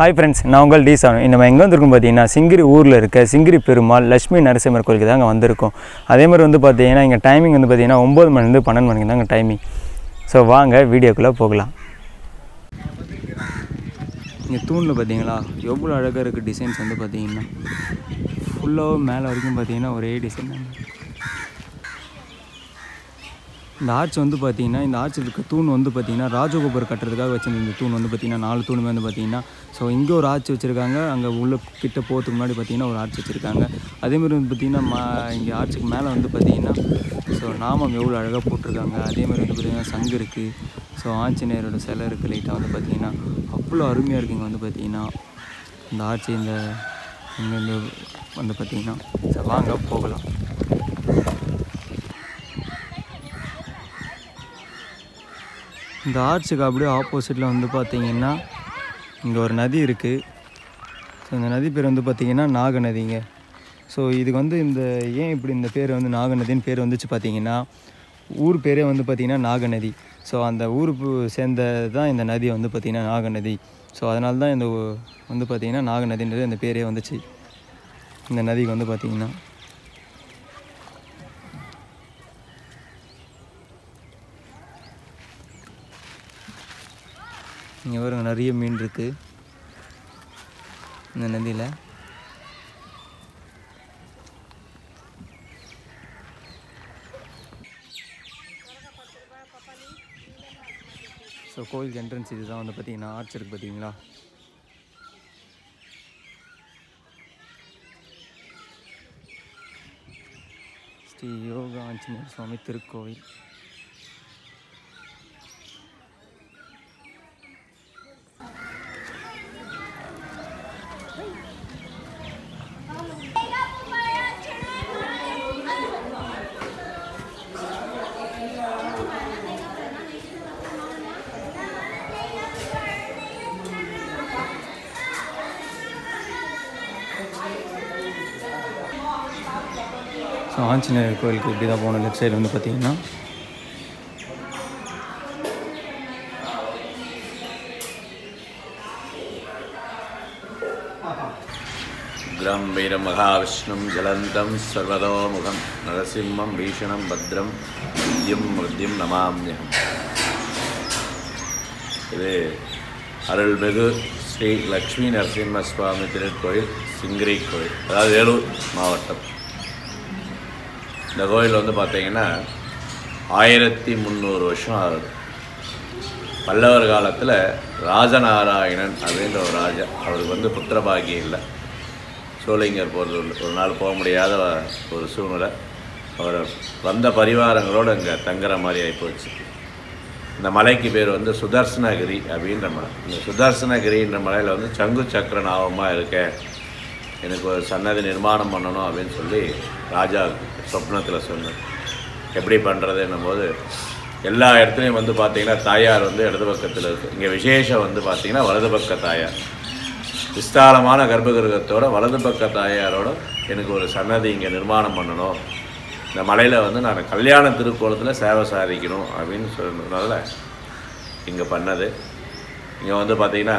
Hi friends நான் உங்கள் D சாமி நம்ம எங்கே வந்திருக்கோம் பார்த்தீங்கன்னா சிங்கிரி ஊரில் இருக்க சிங்கிரி பெருமாள் லட்சுமி நரசிம்மர் கோயிலுக்கு தாங்க வந்திருக்கோம். அதே மாதிரி வந்து பார்த்தீங்கன்னா இங்கே டைமிங் வந்து பார்த்தீங்கன்னா ஒம்பது மணிலேருந்து பன்னெண்டு மணிக்கு தாங்க டைமிங் ஸோ வாங்க வீடியோக்குள்ளே போகலாம். இங்கே தூணில் பார்த்தீங்களா எவ்வளோ அழகாக இருக்குது டிசைன்ஸ் வந்து பார்த்தீங்கன்னா. ஃபுல்லாக மேலே வரைக்கும் பார்த்தீங்கன்னா ஒரே டிசைன் இந்த ஆர்ச் வந்து பார்த்தீங்கன்னா இந்த ஆர்ச்சில் இருக்க தூண் வந்து பார்த்தீங்கன்னா ராஜகோபுரம் கட்டுறதுக்காக வச்சிருந்த இந்த தூண் வந்து பார்த்தீங்கன்னா நாலு தூணுமே வந்து பார்த்தீங்கன்னா ஸோ இங்கே ஒரு ஆர்ச் வச்சுருக்காங்க. அங்கே உள்ள கிட்ட போகிறதுக்கு முன்னாடி பார்த்தீங்கன்னா ஒரு ஆர்ச் வச்சுருக்காங்க. அதேமாதிரி வந்து பார்த்தீங்கன்னா மா இங்கே ஆர்ச்சுக்கு மேலே வந்து பார்த்தீங்கன்னா ஸோ நாமம் எவ்வளோ அழகாக போட்டிருக்காங்க. அதேமாதிரி வந்து பார்த்திங்கன்னா சங்கு இருக்குது ஸோ ஆஞ்சநேயரோட சிலை இருக்குது லைட்டாக வந்து பார்த்தீங்கன்னா. அவ்வளோ அருமையாக இருக்குங்க வந்து பார்த்தீங்கன்னா. இந்த ஆர்ச்சி இந்த இங்கேருந்து வந்து பார்த்தீங்கன்னா ஸோ வாங்க போகலாம். இந்த ஆர்ச்சுக்கு அப்படியே ஆப்போசிட்டில் வந்து பார்த்தீங்கன்னா இங்கே ஒரு நதி இருக்குது ஸோ இந்த நதி பேர் வந்து பார்த்திங்கன்னா நாக நதிங்க ஸோ இதுக்கு வந்து இந்த ஏன் இப்படி இந்த பேர் வந்து நாக நதின்னு பேர் வந்துச்சு பார்த்தீங்கன்னா ஊர் பேரே வந்து பார்த்திங்கன்னா நாகநதி. ஸோ அந்த ஊருக்கு சேர்ந்தது தான் இந்த நதி வந்து பார்த்திங்கன்னா நாகநதி. ஸோ அதனால தான் இந்த ஊ- வந்து பார்த்தீங்கன்னா நாகநதின்றது இந்த பேரே வந்துச்சு. இந்த நதிக்கு வந்து பார்த்திங்கன்னா. இங்கே பாருங்க நிறைய மீன் இருக்குது இந்த நதியில். ஸோ கோயிலுக்கு என்ட்ரன்ஸ் இதுதான் வந்து பார்த்தீங்கன்னா ஆர்ச் இருக்கு பார்த்தீங்களா ஸ்ரீ யோகா ஆஞ்சநேயர் சுவாமி திருக்கோவில். ஸோ ஆஞ்சநேயர் கோயிலுக்கு இப்படி தான் போகணும் லெஃப்ட் சைடு வந்து பார்த்தீங்கன்னா. உக்ரம் வீரமகாவிஷ்ணும் ஜலந்தம் சர்வதோமுகம் நரசிம்மம் பீஷணம் பத்ரம் வித்யும் மிருத்யும் நமாமியகம். இது அருள்மிகு ஸ்ரீ லக்ஷ்மி நரசிம்ம சுவாமி திருக்கோயில் சிங்கிரி கோயில் அதாவது வேலூர் மாவட்டம். இந்த கோயில் வந்து பார்த்திங்கன்னா ஆயிரத்தி முந்நூறு வருஷம் ஆகுது. பல்லவர் காலத்தில் ராஜநாராயணன் அப்படின்ற ஒரு ராஜா. அவருக்கு வந்து புத்திரபாகியம் இல்லை. சோழிங்கர் போகிறது ஒரு நாள் போக முடியாத ஒரு சூழ்நிலை. அவர் வந்த பரிவாரங்களோடு அங்கே தங்குற மாதிரி ஆகிப்போச்சு இந்த மலைக்கு பேர் வந்து சுதர்சனகிரி அப்படின்ற மலை. இந்த சுதர்சனகிரின்ற மலையில் வந்து சங்கு சக்கர நாவமாக இருக்கேன் எனக்கு ஒரு சன்னதி நிர்மாணம் பண்ணணும் அப்படின்னு சொல்லி ராஜா சொப்னத்தில் சொன்னார். எப்படி பண்ணுறதுன்னும் போது எல்லா இடத்துலையும் வந்து பார்த்திங்கன்னா தாயார் வந்து இடது பக்கத்தில் இருக்குது இங்கே விசேஷம் வந்து பார்த்திங்கன்னா வலது பக்க தாயார். விஸ்தாரமான கர்ப்பகிரகத்தோட வலது பக்க தாயாரோட எனக்கு ஒரு சன்னதி இங்கே நிர்மாணம் பண்ணணும். இந்த மலையில் வந்து நான் கல்யாண திருக்கோலத்தில் சேவை சாதிக்கணும் அப்படின்னு சொன்னதுனால இங்கே பண்ணது. இங்கே வந்து பார்த்திங்கன்னா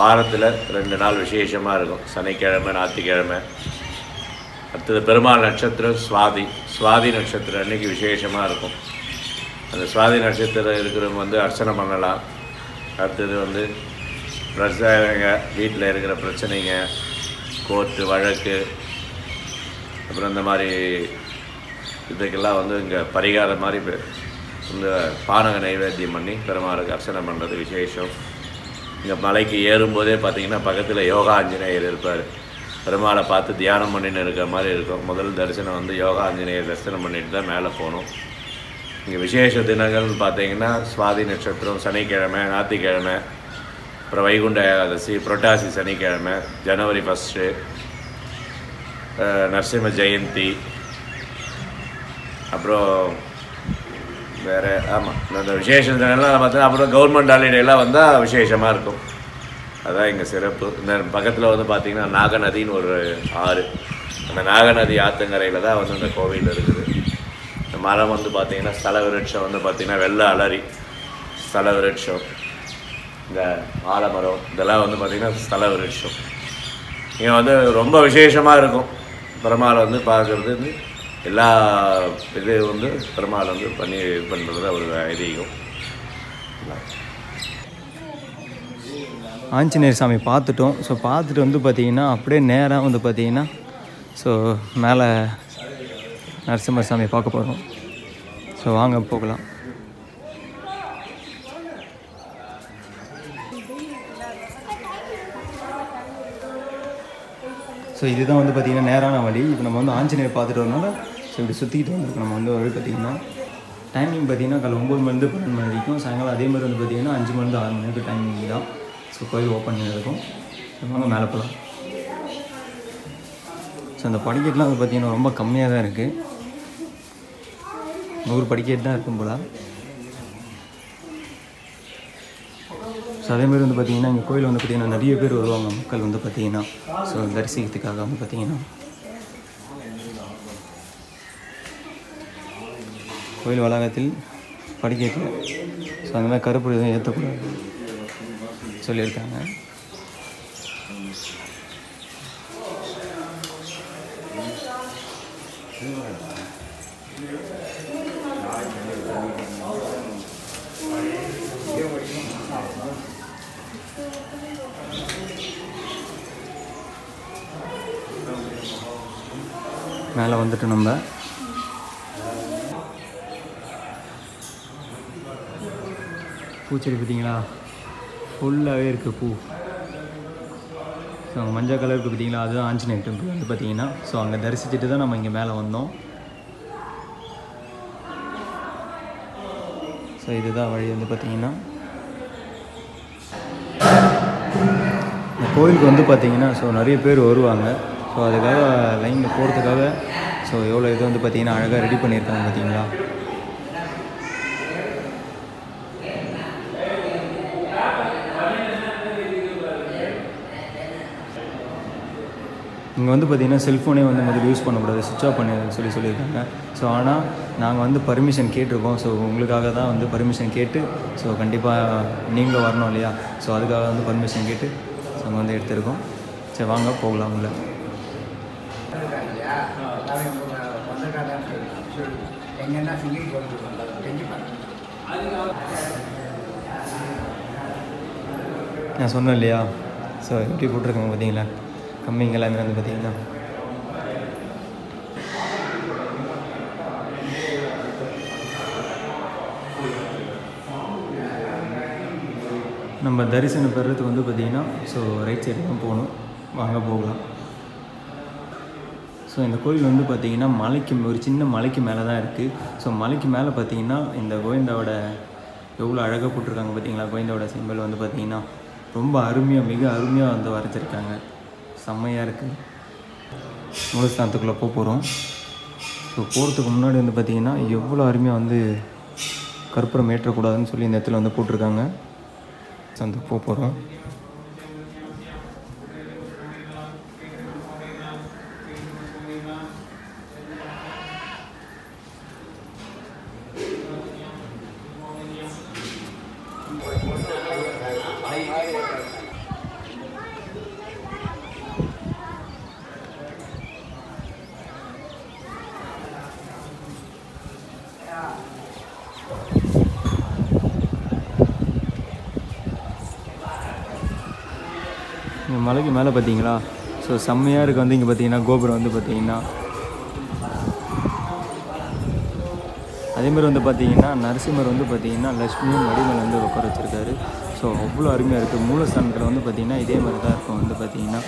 வாரத்தில் ரெண்டு நாள் விசேஷமாக இருக்கும். சனிக்கிழமை ஞாயிற்றுக்கிழமை. அடுத்தது பெருமாள் நட்சத்திரம் சுவாதி. சுவாதி நட்சத்திரம் அன்னைக்கு விசேஷமாக இருக்கும். அந்த சுவாதி நட்சத்திரம் இருக்கிறவங்க வந்து அர்ச்சனை பண்ணலாம். அடுத்தது வந்து பிரச்சனைங்க வீட்டில் இருக்கிற பிரச்சனைங்க கோர்ட்டு வழக்கு அப்புறம் இந்த மாதிரி இதுக்கெல்லாம் வந்து இங்கே பரிகாரம் மாதிரி இந்த பானக நைவேத்தியம் பண்ணி பெருமாளுக்கு அர்ச்சனை பண்ணுறது விசேஷம். இங்கே மலைக்கு ஏறும்போதே பார்த்திங்கன்னா பக்கத்தில் யோகா ஆஞ்சநேயர் இருப்பார். பெருமாளை பார்த்து தியானம் பண்ணின்னு இருக்கிற மாதிரி இருக்கும். முதல் தரிசனம் வந்து யோகா ஆஞ்சநேயர் தரிசனம் பண்ணிட்டு தான் மேலே போகணும். இங்கே விசேஷ தினங்கள்னு பார்த்தீங்கன்னா சுவாதி நட்சத்திரம் சனிக்கிழமை ஞாத்திக்கிழமை அப்புறம் வைகுண்ட ஏகாதசி புரட்டாசி சனிக்கிழமை ஜனவரி ஃபஸ்ட்டு நரசிம்ம ஜெயந்தி அப்புறம் வேறு ஆமாம் இந்த விசேஷ தினம்லாம் பார்த்தா அப்புறம் கவர்மெண்ட் ஹாலிடேலாம் வந்தால் விசேஷமாக இருக்கும். அதுதான் எங்கள் சிறப்பு. இந்த பக்கத்தில் வந்து பார்த்திங்கன்னா நாகநதின்னு ஒரு ஆறு. அந்த நாகநதி ஆத்தங்கரையில் தான் வந்து இந்த கோவில் இருக்குது. இந்த மரம் வந்து பார்த்திங்கன்னா ஸ்தல விருட்சம் வந்து பார்த்திங்கன்னா வெள்ளை அலரி ஸ்தல விருட்சம் இந்த ஆலமரம் இதெல்லாம் வந்து பார்த்திங்கன்னா ஸ்தல விருட்சம். இங்கே வந்து ரொம்ப விசேஷமாக இருக்கும். பெருமாளை வந்து பார்க்குறது வந்து எல்லா இது வந்து பெருமாள் வந்து பண்ணி இது பண்ணுறது ஒரு ஐதீகம். ஆஞ்சநேயர் சாமி பார்த்துட்டோம். ஸோ பார்த்துட்டு வந்து பார்த்திங்கன்னா அப்படியே நேராக வந்து பார்த்தீங்கன்னா ஸோ மேலே நரசிம்மர் சாமி பார்க்க போகிறோம் ஸோ வாங்க போகலாம். ஸோ இதுதான் வந்து பார்த்திங்கன்னா நேரான வழி. இப்போ நம்ம வந்து ஆஞ்சநேயர் பார்த்துட்டு வரனால ஸோ இப்படி சுற்றிக்கிட்டு வந்திருக்கோம். நம்ம வந்து வழி பார்த்திங்கன்னா டைமிங் பார்த்திங்கன்னா காலை ஒம்பது மணிலேருந்து பன்னெண்டு மணி வரைக்கும் சாயங்காலம் அதே மாதிரி வந்து பார்த்திங்கன்னா அஞ்சு மணிலேருந்து ஆறு மணிக்கு டைமிங் தான். ஸோ கோயில் ஓப்பன் இருக்கும். வாங்க மேலே போகலாம் ஸோ அந்த படிக்கட்டுலாம் வந்து பார்த்திங்கன்னா ரொம்ப கம்மியாக தான் இருக்குது நூறு படிக்கட்டு தான் இருக்கும் போல். ஸோ அதேமாதிரி வந்து பார்த்திங்கன்னா இங்கே கோயில் வந்து பார்த்திங்கன்னா நிறைய பேர் வருவாங்க மக்கள் வந்து பார்த்திங்கன்னா. ஸோ தரிசிக்கிறதுக்காக வந்து பார்த்திங்கன்னா. கோயில் வளாகத்தில் படிக்கட்டில் ஸோ அந்த மாதிரி கருப்பு எதுவும் ஏற்றக்கூடாது சொல்லியிருக்காங்க. மேலே வந்துட்டு நம்ம பூச்செடி பார்த்தீங்களா ஃபுல்லாகவே இருக்குது பூ. ஸோ அங்கே மஞ்சள் கலர் இருக்குது பார்த்தீங்களா? அதுதான் ஆஞ்சநேயர் டெம்பிள் வந்து பார்த்தீங்கன்னா ஸோ அங்கே தரிசிச்சுட்டு தான் நம்ம இங்கே மேலே வந்தோம். ஸோ இதுதான் வழி வந்து பார்த்தீங்கன்னா. இந்த கோயிலுக்கு வந்து பார்த்தீங்கன்னா ஸோ நிறைய பேர் வருவாங்க. ஸோ அதுக்காக லைனில் போகிறதுக்காக ஸோ எவ்வளோ இது வந்து பார்த்தீங்கன்னா அழகாக ரெடி பண்ணியிருக்காங்க பார்த்தீங்களா இங்கே வந்து பார்த்தீங்கன்னா செல்ஃபோனே வந்து முதல்ல யூஸ் பண்ணக்கூடாது சுவிட்ச் ஆஃப் பண்ணி சொல்லி சொல்லியிருக்காங்க. ஸோ ஆனால் நாங்கள் வந்து பர்மிஷன் கேட்டிருக்கோம். ஸோ உங்களுக்காக தான் வந்து பர்மிஷன் கேட்டு ஸோ கண்டிப்பாக நீங்களும் வரணும் இல்லையா? ஸோ அதுக்காக வந்து பர்மிஷன் கேட்டு ஸோ அங்கே வந்து எடுத்திருக்கோம். சரி வாங்க போகலாம் உள்ள. நான் சொன்னேன் இல்லையா? ஸோ எப்படி போட்டிருக்காங்க பார்த்தீங்களா? கம்மிங்க எல்லாமே வந்து பார்த்தீங்கன்னா? நம்ம தரிசனம் பெறுறதுக்கு வந்து பார்த்திங்கன்னா ஸோ ரைட் சைடு தான் போகணும். வாங்க போகலாம். ஸோ இந்த கோயில் வந்து பார்த்திங்கன்னா மலைக்கு ஒரு சின்ன மலைக்கு மேலே தான் இருக்குது ஸோ மலைக்கு மேலே பார்த்திங்கன்னா இந்த கோவிந்தாவோட எவ்வளோ அழகாக போட்டிருக்காங்க பார்த்தீங்களா? கோவிந்தாவோட சிம்பிள் வந்து பார்த்திங்கன்னா ரொம்ப அருமையாக மிக அருமையாக வந்து வரைஞ்சிருக்காங்க. செம்மையாக இருக்குது மூலஸ்தானத்துக்குள்ளே போக போகிறோம் ஸோ போகிறதுக்கு முன்னாடி வந்து பார்த்திங்கன்னா எவ்வளோ அருமையாக வந்து கற்பூரம் ஏற்றக்கூடாதுன்னு சொல்லி இந்த இடத்துல வந்து போட்டிருக்காங்க. ஸோ போக போகிறோம் இங்கே மலைக்கு மேலே பார்த்தீங்களா ஸோ செம்மையாக இருக்குது வந்து இங்கே பார்த்தீங்கன்னா கோபுரம் வந்து பார்த்தீங்கன்னா அதேமாதிரி வந்து பார்த்தீங்கன்னா நரசிம்மர் வந்து பார்த்தீங்கன்னா லக்ஷ்மியும் வடிமேல் வந்து உட்கார வச்சிருக்காரு. ஸோ அவ்வளோ அருமையாக இருக்குது. மூலஸ்தானத்தில் வந்து பார்த்தீங்கன்னா இதே மாதிரி தான் இருக்கும். வந்து பார்த்தீங்கன்னா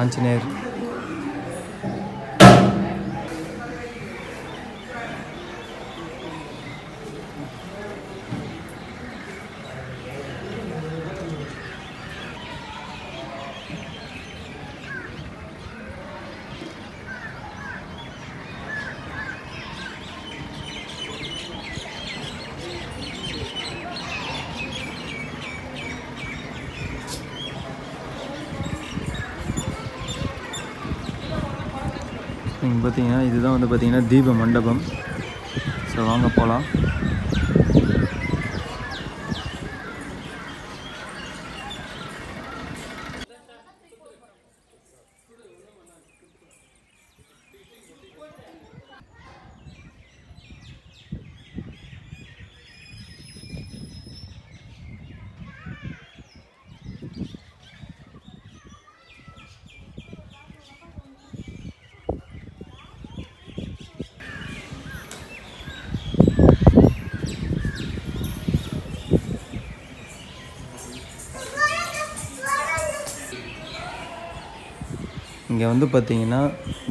ஆஞ்சநேயர். நீங்கள் பார்த்தீங்கன்னா இதுதான் வந்து பார்த்தீங்கன்னா தீப மண்டபம் ஸோ வாங்க போகலாம் இங்கே வந்து பார்த்தீங்கன்னா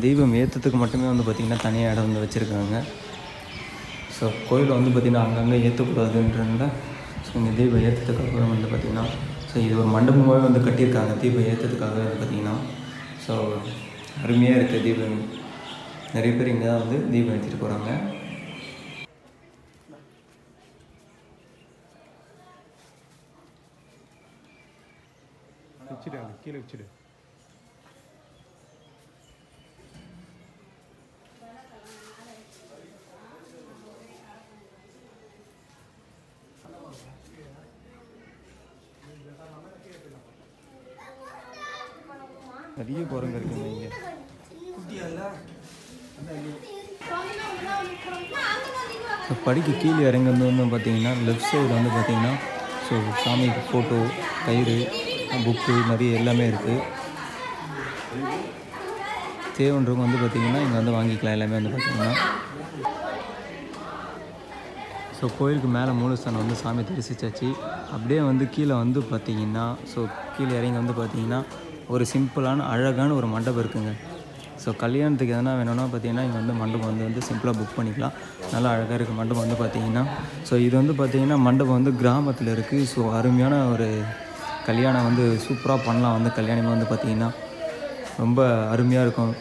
தீபம் ஏற்றத்துக்கு மட்டுமே வந்து பார்த்திங்கன்னா தனியாக இடம் வந்து வச்சுருக்காங்க. ஸோ கோயிலில் வந்து பார்த்திங்கன்னா அங்கங்கே ஏற்றக்கூடாதுன்றதுனால ஸோ இங்கே தீபம் ஏற்றத்துக்கு அப்புறம் வந்து பார்த்திங்கன்னா ஸோ இது ஒரு மண்டபமாகவே வந்து கட்டியிருக்காங்க. தீபம் ஏற்றத்துக்காக வந்து பார்த்திங்கன்னா ஸோ அருமையாக இருக்குது தீபம். நிறைய பேர் இங்கே தான் வந்து தீபம் ஏற்றிட்டு போகிறாங்க வச்சுடு கீழே வச்சுடு. நிறைய குரங்கு இருக்குங்க இங்கே. ஸோ படிக்கு கீழே இறங்கி வந்து பார்த்தீங்கன்னா லெஃப்ட் சைடில் வந்து பார்த்தீங்கன்னா ஸோ சாமிக்கு ஃபோட்டோ கயிறு புக்கு நிறைய எல்லாமே இருக்குது தேவைன்றவங்க வந்து பார்த்தீங்கன்னா இங்கே வந்து வாங்கிக்கலாம் எல்லாமே வந்து பார்த்தீங்கன்னா. ஸோ கோயிலுக்கு மேலே மூலஸ்தானம் வந்து சாமி தரிசிச்சாச்சு. அப்படியே வந்து கீழே வந்து பார்த்தீங்கன்னா ஸோ கீழே இறங்கி வந்து பார்த்தீங்கன்னா ஒரு சிம்பிளான அழகான ஒரு மண்டபம் இருக்குங்க. ஸோ கல்யாணத்துக்கு எதனா வேணும்னா பார்த்தீங்கன்னா இங்கே வந்து மண்டபம் வந்து வந்து சிம்பிளாக புக் பண்ணிக்கலாம். நல்லா அழகாக இருக்குது மண்டபம் வந்து பார்த்தீங்கன்னா. ஸோ இது வந்து பார்த்தீங்கன்னா மண்டபம் வந்து கிராமத்தில் இருக்குது ஸோ அருமையான ஒரு கல்யாணம் வந்து சூப்பராக பண்ணலாம் வந்து கல்யாணமே வந்து பார்த்திங்கன்னா. ரொம்ப அருமையாக இருக்கும்.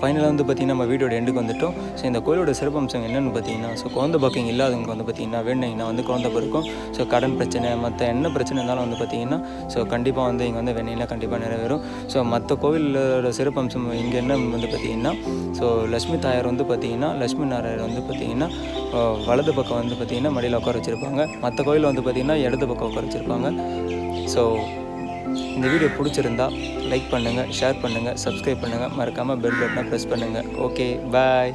ஃபைனலாக வந்து பார்த்திங்கன்னா நம்ம வீடியோட எண்டுக்கு வந்துட்டோம். ஸோ இந்த கோயிலோட சிறப்பம்சம் என்னென்னு பார்த்தீங்கன்னா ஸோ குழந்தை பக்கம் இல்லாதவங்க வந்து பார்த்திங்கன்னா வேணுங்கன்னா வந்து குழந்தை பிறக்கும். ஸோ கடன் பிரச்சனை மற்ற என்ன பிரச்சனை இருந்தாலும் வந்து பார்த்திங்கன்னா ஸோ கண்டிப்பாக வந்து இங்கே வந்து வெண்ணையில் கண்டிப்பாக நிறைவேறும். ஸோ மற்ற கோவிலோட சிறப்பம்சம் இங்கே என்ன வந்து பார்த்திங்கன்னா ஸோ லட்சுமி தாயார் வந்து பார்த்திங்கன்னா லட்சுமி நாராயணர் வந்து பார்த்திங்கன்னா வலது பக்கம் வந்து பார்த்திங்கன்னா மடியில் உட்கார வச்சுருப்பாங்க. மற்ற கோயிலில் வந்து பார்த்திங்கன்னா இடது பக்கம் உட்கார வச்சுருப்பாங்க. ஸோ இந்த வீடியோ பிடிச்சிருந்தா லைக் பண்ணுங்கள் ஷேர் பண்ணுங்கள் சப்ஸ்கிரைப் பண்ணுங்கள் மறக்காமல் பெல் பட்டனை ப்ரெஸ் பண்ணுங்கள் ஓகே பாய்